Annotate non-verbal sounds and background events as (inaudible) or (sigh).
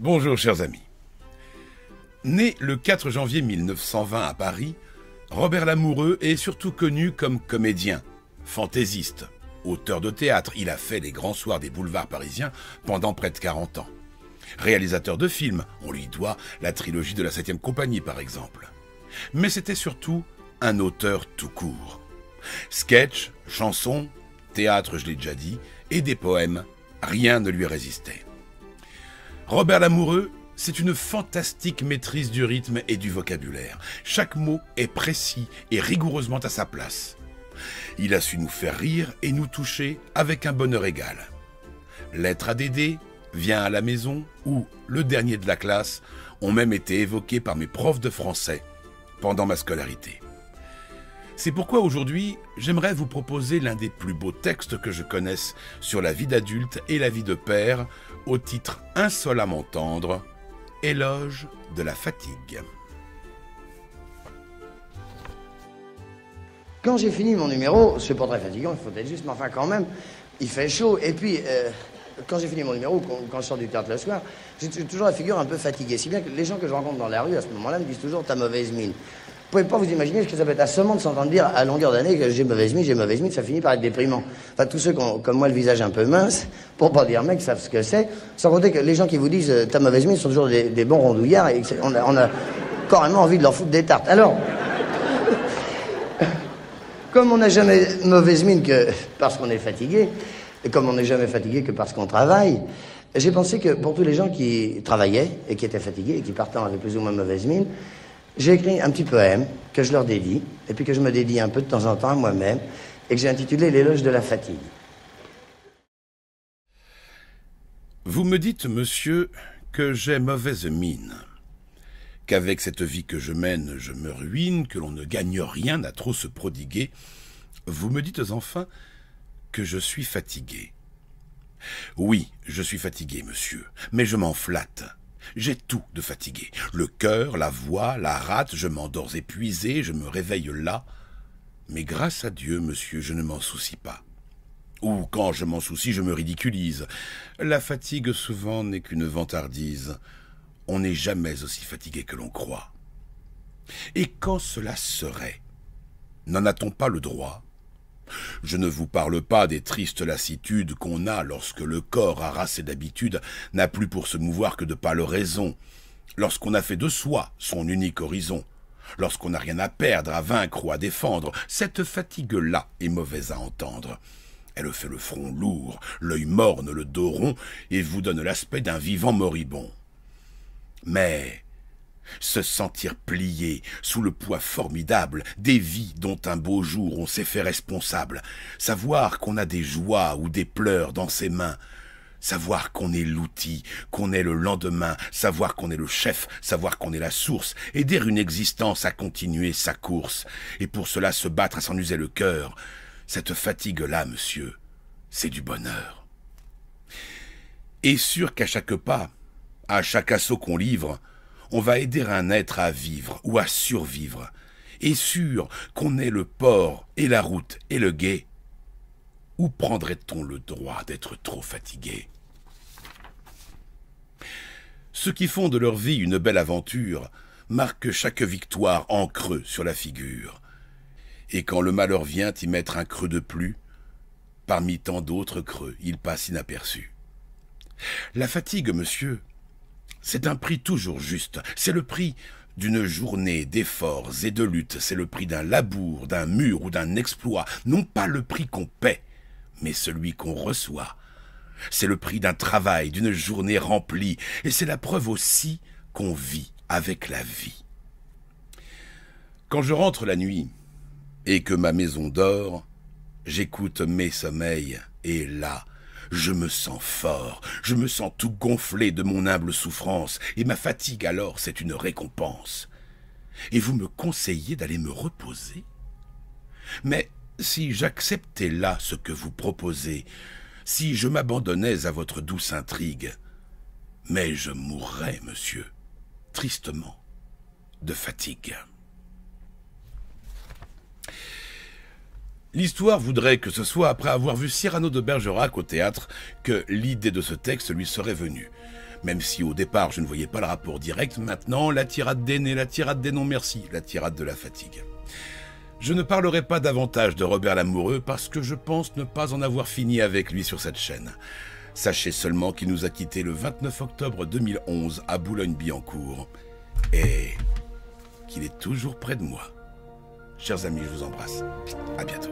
Bonjour chers amis. Né le 4 janvier 1920 à Paris, Robert Lamoureux est surtout connu comme comédien, fantaisiste, auteur de théâtre. Il a fait les grands soirs des boulevards parisiens pendant près de 40 ans. Réalisateur de films, on lui doit la trilogie de la 7 compagnie par exemple. Mais c'était surtout un auteur tout court. Sketch, chansons, théâtre, je l'ai déjà dit, et des poèmes, rien ne lui résistait. Robert Lamoureux, c'est une fantastique maîtrise du rythme et du vocabulaire. Chaque mot est précis et rigoureusement à sa place. Il a su nous faire rire et nous toucher avec un bonheur égal. Lettre à Dédé, Viens à la maison ou Le dernier de la classe ont même été évoqués par mes profs de français pendant ma scolarité. C'est pourquoi aujourd'hui, j'aimerais vous proposer l'un des plus beaux textes que je connaisse sur la vie d'adulte et la vie de père, au titre insolemment tendre, Éloge de la fatigue. Quand j'ai fini mon numéro, c'est pas très fatigant, il faut être juste, mais enfin quand même, il fait chaud. Et puis, euh, quand j'ai fini mon numéro, quand, quand, je sors du théâtre le soir, j'ai toujours la figure un peu fatiguée. Si bien que les gens que je rencontre dans la rue à ce moment-là me disent toujours ta mauvaise mine. Vous pouvez pas vous imaginer ce que ça peut être assommant de s'entendre dire à longueur d'année que j'ai mauvaise mine, j'ai mauvaise mine, ça finit par être déprimant. Enfin, tous ceux qui ont, comme moi, le visage un peu mince, pour pas dire mec, savent ce que c'est. Sans compter que les gens qui vous disent euh, ta mauvaise mine sont toujours des, des bons rondouillards et on a, on a carrément envie de leur foutre des tartes. Alors, (laughs) comme on n'a jamais mauvaise mine que parce qu'on est fatigué, et comme on n'est jamais fatigué que parce qu'on travaille, j'ai pensé que pour tous les gens qui travaillaient et qui étaient fatigués et qui partant avec plus ou moins mauvaise mine, j'ai écrit un petit poème que je leur dédie, et puis que je me dédie un peu de temps en temps à moi-même, et que j'ai intitulé L'éloge de la fatigue. Vous me dites, monsieur, que j'ai mauvaise mine, qu'avec cette vie que je mène, je me ruine, que l'on ne gagne rien à trop se prodiguer. Vous me dites enfin que je suis fatigué. Oui, je suis fatigué, monsieur, mais je m'en flatte. J'ai tout de fatigué. Le cœur, la voix, la rate, je m'endors épuisé, je me réveille là. Mais grâce à Dieu, monsieur, je ne m'en soucie pas. Ou quand je m'en soucie, je me ridiculise. La fatigue souvent n'est qu'une vantardise. On n'est jamais aussi fatigué que l'on croit. Et quand cela serait, n'en a-t-on pas le droit? Je ne vous parle pas des tristes lassitudes qu'on a lorsque le corps, harassé d'habitude, n'a plus pour se mouvoir que de pâles raisons, lorsqu'on a fait de soi son unique horizon, lorsqu'on n'a rien à perdre, à vaincre ou à défendre, cette fatigue-là est mauvaise à entendre. Elle fait le front lourd, l'œil morne, le dos rond, et vous donne l'aspect d'un vivant moribond. Mais se sentir plié sous le poids formidable des vies dont un beau jour on s'est fait responsable, savoir qu'on a des joies ou des pleurs dans ses mains, savoir qu'on est l'outil, qu'on est le lendemain, savoir qu'on est le chef, savoir qu'on est la source, aider une existence à continuer sa course, et pour cela se battre à s'en user le cœur, cette fatigue-là, monsieur, c'est du bonheur. Et sûr qu'à chaque pas, à chaque assaut qu'on livre, on va aider un être à vivre ou à survivre, et sûr qu'on est le port et la route et le guet, où prendrait-on le droit d'être trop fatigué? Ceux qui font de leur vie une belle aventure marquent chaque victoire en creux sur la figure. Et quand le malheur vient y mettre un creux de plus, parmi tant d'autres creux, il passe inaperçu. La fatigue, monsieur, c'est un prix toujours juste. C'est le prix d'une journée d'efforts et de luttes. C'est le prix d'un labour, d'un mur ou d'un exploit. Non pas le prix qu'on paie, mais celui qu'on reçoit. C'est le prix d'un travail, d'une journée remplie. Et c'est la preuve aussi qu'on vit avec la vie. Quand je rentre la nuit et que ma maison dort, j'écoute mes sommeils et là, je me sens fort, je me sens tout gonflé de mon humble souffrance, et ma fatigue alors c'est une récompense. Et vous me conseillez d'aller me reposer? Mais si j'acceptais là ce que vous proposez, si je m'abandonnais à votre douce intrigue, mais je mourrais, monsieur, tristement, de fatigue. L'histoire voudrait que ce soit après avoir vu Cyrano de Bergerac au théâtre que l'idée de ce texte lui serait venue. Même si au départ je ne voyais pas le rapport direct, maintenant la tirade des nez, la tirade des non merci, la tirade de la fatigue. Je ne parlerai pas davantage de Robert Lamoureux parce que je pense ne pas en avoir fini avec lui sur cette chaîne. Sachez seulement qu'il nous a quittés le 29 octobre 2011 à Boulogne-Billancourt et qu'il est toujours près de moi. Chers amis, je vous embrasse. À bientôt.